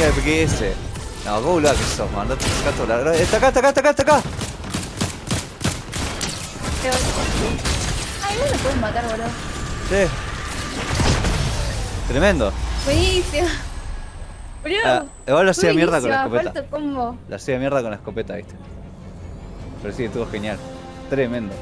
Mira el PKS. Este. No, go que sos, man. Andate acá toda la eh, Está acá, está acá, está acá, está acá. Pero- Ay, no me pueden matar, boludo. Sí. Tremendo. Buenísimo. Ah, igual lo hacía mierda con la escopeta. combo. La hacía mierda con la escopeta, viste. Pero sí, estuvo genial. Tremendo.